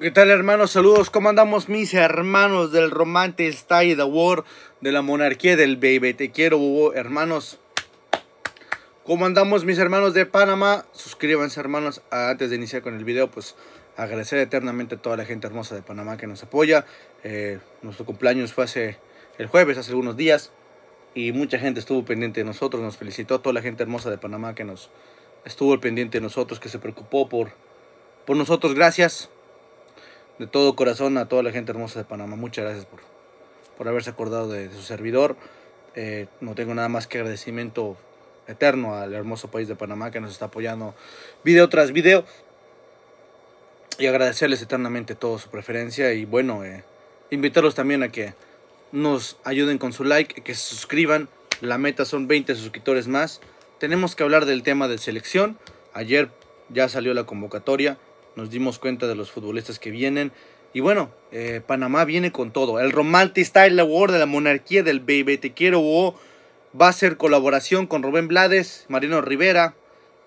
¿Qué tal hermanos? Saludos, ¿cómo andamos mis hermanos del Romante Style the War de la monarquía del baby? Te quiero, hermanos. ¿Cómo andamos mis hermanos de Panamá? Suscríbanse hermanos antes de iniciar con el video, pues agradecer eternamente a toda la gente hermosa de Panamá que nos apoya. Eh, nuestro cumpleaños fue hace el jueves, hace algunos días, y mucha gente estuvo pendiente de nosotros, nos felicitó a toda la gente hermosa de Panamá que nos estuvo pendiente de nosotros, que se preocupó por, por nosotros. Gracias de todo corazón a toda la gente hermosa de Panamá. Muchas gracias por, por haberse acordado de, su servidor. Eh, no tengo nada más que agradecimiento eterno al hermoso país de Panamá que nos está apoyando video tras video. Y agradecerles eternamente toda su preferencia. Y bueno, eh, invitarlos también a que nos ayuden con su like, que se suscriban. La meta son 20 suscriptores más. Tenemos que hablar del tema de selección. Ayer ya salió la convocatoria nos dimos cuenta de los futbolistas que vienen. Y bueno, eh, Panamá viene con todo. El Romantic Style Award de la monarquía del Baby Te Quiero va a ser colaboración con Rubén Blades, Marino Rivera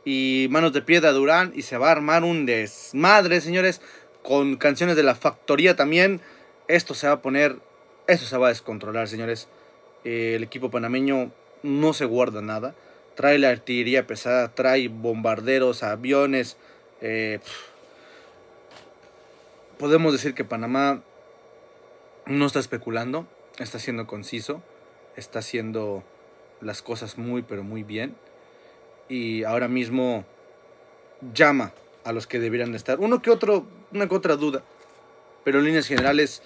y Manos de Piedra Durán. Y se va a armar un desmadre, señores, con canciones de la factoría también. Esto se va a poner, esto se va a descontrolar, señores. El equipo panameño no se guarda nada. Trae la artillería pesada, trae bombarderos, aviones. Eh, podemos decir que Panamá no está especulando, está siendo conciso, está haciendo las cosas muy pero muy bien y ahora mismo llama a los que deberían de estar. Uno que otro, una que otra duda, pero en líneas generales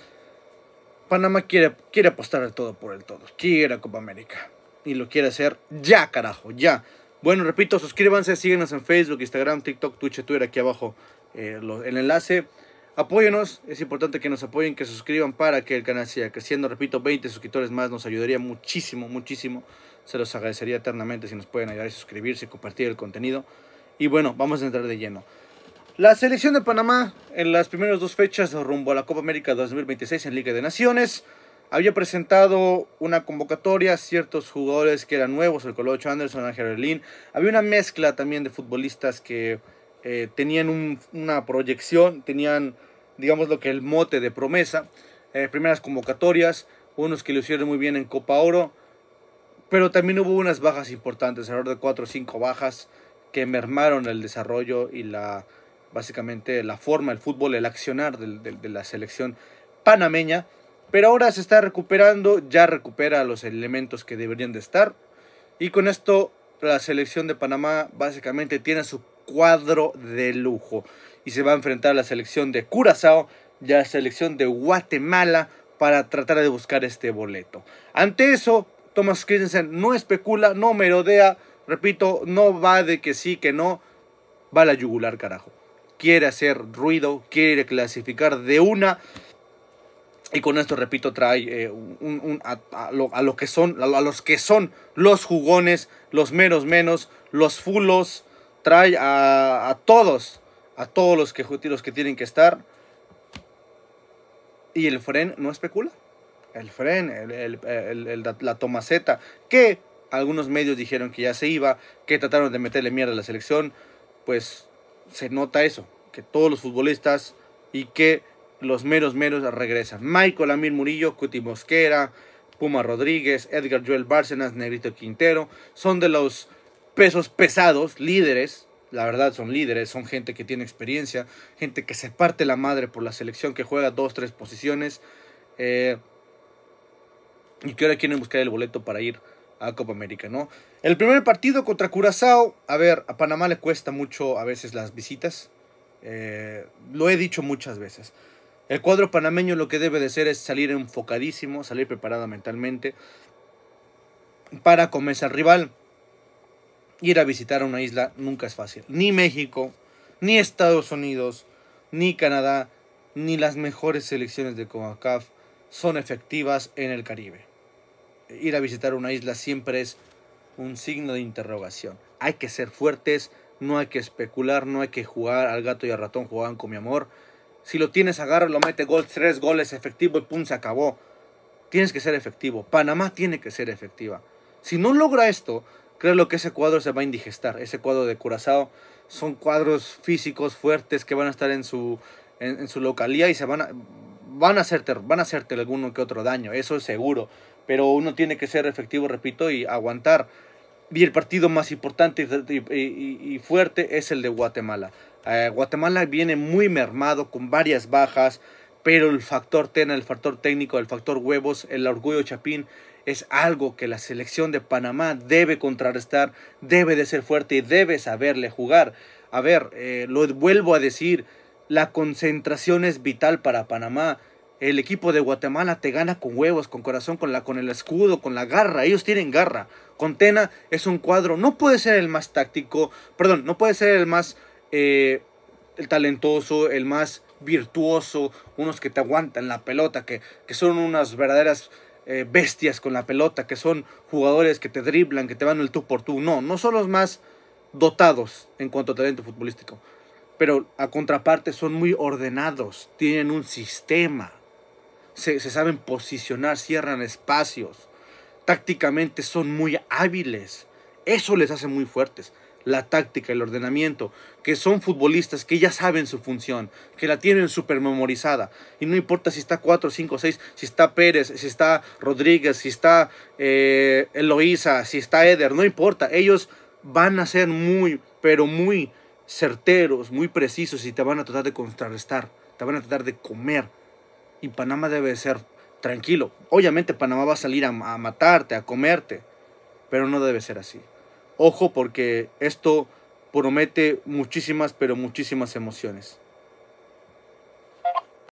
Panamá quiere, quiere apostar al todo por el todo, quiere a Copa América y lo quiere hacer ya, carajo, ya. Bueno, repito, suscríbanse, síguenos en Facebook, Instagram, TikTok, Twitch, Twitter, aquí abajo eh, el enlace. Apóyenos, es importante que nos apoyen, que suscriban para que el canal siga creciendo. Repito, 20 suscriptores más nos ayudaría muchísimo, muchísimo. Se los agradecería eternamente si nos pueden ayudar a suscribirse compartir el contenido. Y bueno, vamos a entrar de lleno. La selección de Panamá en las primeras dos fechas rumbo a la Copa América 2026 en Liga de Naciones había presentado una convocatoria, ciertos jugadores que eran nuevos, el Colocho Anderson, Ángel Berlín. Había una mezcla también de futbolistas que eh, tenían una proyección, tenían, digamos, lo que el mote de promesa. Eh, primeras convocatorias, unos que lo hicieron muy bien en Copa Oro, pero también hubo unas bajas importantes, alrededor de 4 o 5 bajas que mermaron el desarrollo y la, básicamente la forma, el fútbol, el accionar de, de la selección panameña. Pero ahora se está recuperando, ya recupera los elementos que deberían de estar. Y con esto la selección de Panamá básicamente tiene su cuadro de lujo. Y se va a enfrentar a la selección de Curazao y a la selección de Guatemala para tratar de buscar este boleto. Ante eso, Thomas Christensen no especula, no merodea, repito, no va de que sí, que no, va a la yugular, carajo. Quiere hacer ruido, quiere clasificar de una. Y con esto, repito, trae eh, a, lo, que son, a los que son los jugones, los menos menos, los fulos, trae a, todos, a todos los que, que tienen que estar. Y el Fren no especula. El Fren, el, la Tomaceta, que algunos medios dijeron que ya se iba, que trataron de meterle mierda a la selección, pues se nota eso, que todos los futbolistas y que los meros meros regresan. Michael Amir Murillo, Cuti Mosquera, Puma Rodríguez, Edgar Joel Bárcenas, Negrito Quintero, son de los pesos pesados, líderes, la verdad son líderes, son gente que tiene experiencia, gente que se parte la madre por la selección, que juega dos, tres posiciones, eh, y que ahora quieren buscar el boleto para ir a Copa América, ¿no? El primer partido contra Curazao, a ver, a Panamá le cuesta mucho a veces las visitas, eh, lo he dicho muchas veces. El cuadro panameño lo que debe de ser es salir enfocadísimo, salir preparado mentalmente para comerse al rival ir a visitar una isla nunca es fácil. Ni México, ni Estados Unidos, ni Canadá, ni las mejores selecciones de CONCACAF son efectivas en el Caribe. Ir a visitar una isla siempre es un signo de interrogación. Hay que ser fuertes, no hay que especular, no hay que jugar al gato y al ratón jugaban con mi amor. Si lo tienes, agarra, lo mete gol, tres goles, efectivo y pum, se acabó. Tienes que ser efectivo. Panamá tiene que ser efectiva. Si no logra esto, Creo que ese cuadro se va a indigestar. Ese cuadro de Curazao son cuadros físicos fuertes que van a estar en su, en, su localía y se van a, van a hacerte, van a hacerte alguno que otro daño, eso es seguro. Pero uno tiene que ser efectivo, repito, y aguantar. Y el partido más importante y, fuerte es el de Guatemala. Eh, Guatemala viene muy mermado, con varias bajas, pero el factor Tena, el factor técnico, el factor huevos, el orgullo Chapín, es algo que la selección de Panamá debe contrarrestar, debe de ser fuerte y debe saberle jugar. A ver, eh, lo vuelvo a decir, la concentración es vital para Panamá. El equipo de Guatemala te gana con huevos, con corazón, con, la, con el escudo, con la garra. Ellos tienen garra. Contena es un cuadro. No puede ser el más táctico. Perdón, no puede ser el más eh, talentoso, el más virtuoso. Unos que te aguantan la pelota, que, que son unas verdaderas eh, bestias con la pelota, que son jugadores que te driblan, que te van el tú por tú. No, no son los más dotados en cuanto a talento futbolístico pero a contraparte son muy ordenados, tienen un sistema, se, saben posicionar, cierran espacios, tácticamente son muy hábiles, eso les hace muy fuertes la táctica, el ordenamiento, que son futbolistas que ya saben su función, que la tienen súper memorizada. Y no importa si está 4, 5, 6, si está Pérez, si está Rodríguez, si está eh, Eloísa, si está Eder, no importa. Ellos van a ser muy, pero muy certeros, muy precisos y te van a tratar de contrarrestar, te van a tratar de comer. Y Panamá debe ser tranquilo. Obviamente Panamá va a salir a, a matarte, a comerte, pero no debe ser así. Ojo porque esto promete muchísimas, pero muchísimas emociones.